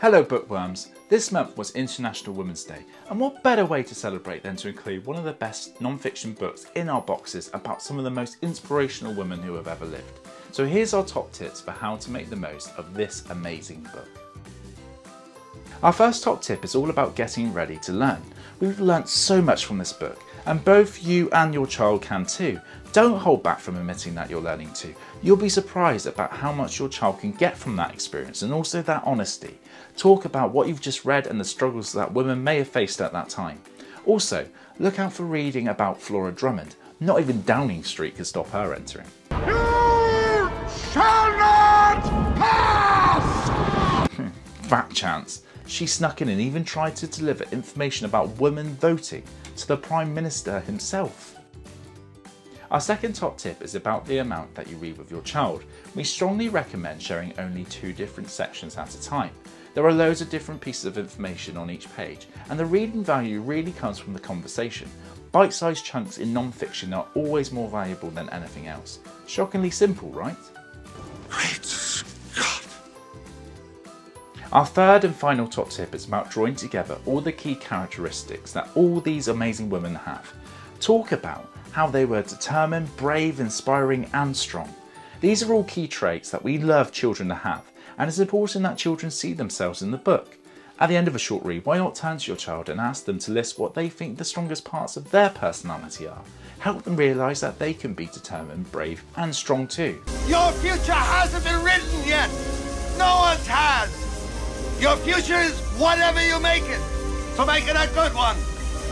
Hello bookworms! This month was International Women's Day, and what better way to celebrate than to include one of the best non-fiction books in our boxes about some of the most inspirational women who have ever lived. So here's our top tips for how to make the most of this amazing book. Our first top tip is all about getting ready to learn. We've learnt so much from this book, and both you and your child can too. Don't hold back from admitting that you're learning too. You'll be surprised about how much your child can get from that experience and also that honesty. Talk about what you've just read and the struggles that women may have faced at that time. Also, look out for reading about Flora Drummond. Not even Downing Street could stop her entering. You shall not pass! Fat chance. She snuck in and even tried to deliver information about women voting to the Prime Minister himself. Our second top tip is about the amount that you read with your child. We strongly recommend sharing only two different sections at a time. There are loads of different pieces of information on each page, and the reading value really comes from the conversation. Bite sized chunks in non fiction are always more valuable than anything else. Shockingly simple, right? Great! Our third and final top tip is about drawing together all the key characteristics that all these amazing women have. Talk about how they were determined, brave, inspiring, and strong. These are all key traits that we love children to have, and it's important that children see themselves in the book. At the end of a short read, why not turn to your child and ask them to list what they think the strongest parts of their personality are? Help them realise that they can be determined, brave, and strong too. Your future hasn't been written yet! No one's has! Your future is whatever you make it! So make it a good one!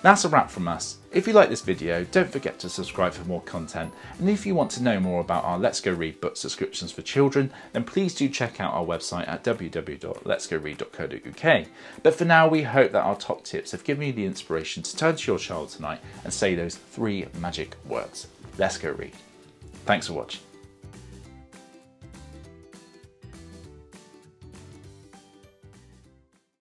That's a wrap from us. If you like this video, don't forget to subscribe for more content. And if you want to know more about our Let's Go Read book subscriptions for children, then please do check out our website at www.letsgoread.co.uk. But for now, we hope that our top tips have given you the inspiration to turn to your child tonight and say those three magic words. Let's go read. Thanks for watching.